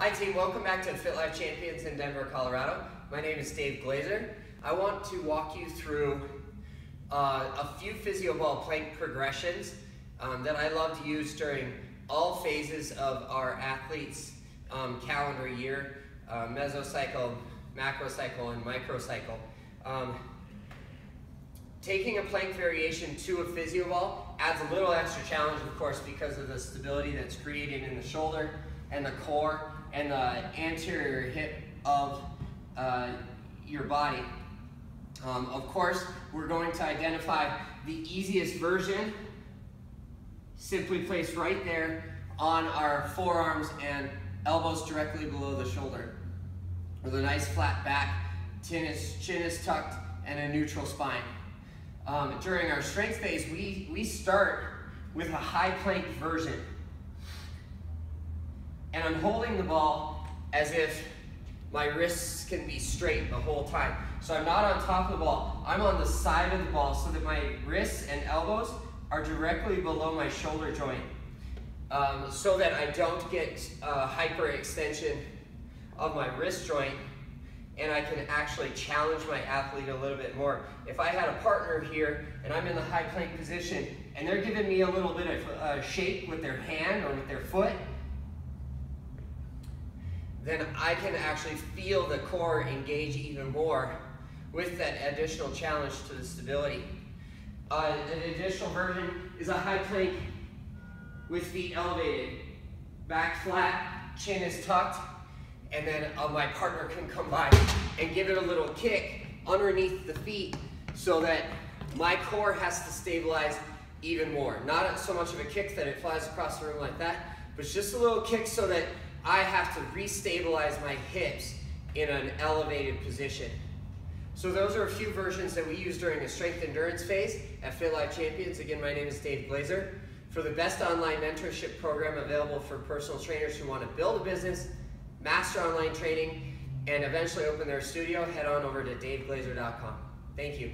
Hi team, welcome back to Fit Life Champions in Denver, Colorado. My name is Dave Glaser. I want to walk you through uh, a few PhysioBall plank progressions um, that I love to use during all phases of our athletes' um, calendar year, uh, mesocycle, macrocycle, and microcycle. Um, taking a plank variation to a PhysioBall adds a little extra challenge, of course, because of the stability that's created in the shoulder and the core and the anterior hip of uh, your body. Um, of course, we're going to identify the easiest version, simply placed right there on our forearms and elbows directly below the shoulder. With a nice flat back, chin is, chin is tucked, and a neutral spine. Um, during our strength phase, we, we start with a high plank version and I'm holding the ball as if my wrists can be straight the whole time. So I'm not on top of the ball, I'm on the side of the ball so that my wrists and elbows are directly below my shoulder joint um, so that I don't get uh, hyperextension of my wrist joint and I can actually challenge my athlete a little bit more. If I had a partner here and I'm in the high plank position and they're giving me a little bit of uh, shake with their hand or with their foot, then I can actually feel the core engage even more with that additional challenge to the stability. Uh, an additional version is a high plank with feet elevated. Back flat, chin is tucked, and then uh, my partner can come by and give it a little kick underneath the feet so that my core has to stabilize even more. Not so much of a kick that it flies across the room like that, but just a little kick so that I have to restabilize my hips in an elevated position. So those are a few versions that we use during the strength endurance phase at Fit Life Champions. Again, my name is Dave Glaser. For the best online mentorship program available for personal trainers who want to build a business, master online training, and eventually open their studio, head on over to daveglaser.com. Thank you.